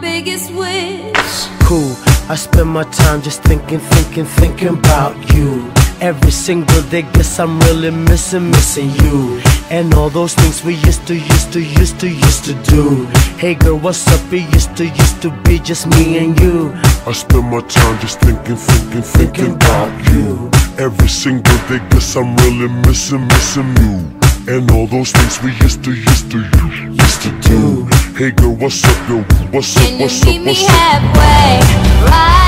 biggest wish. Cool, I spend my time just thinking, thinking, thinking about you. Every single day, guess I'm really missing, missing you. And all those things we used to, used to, used to, used to do. Hey girl, what's up? It used to, used to be just me and you. I spend my time just thinking, thinking, thinking about you. Every single day, guess I'm really missing, missing you. And all those things we used to, used to, used to do. Hey girl, what's up, yo? What's up, Can you what's up, meet me what's up? halfway? Right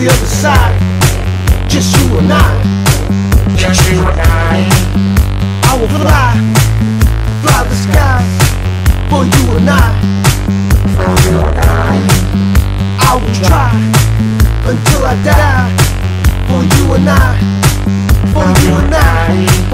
The other side. Just you and I. Just you and I. I will fly, fly the skies for you and I. For you and I. I will try until I die for you and I. For you and I.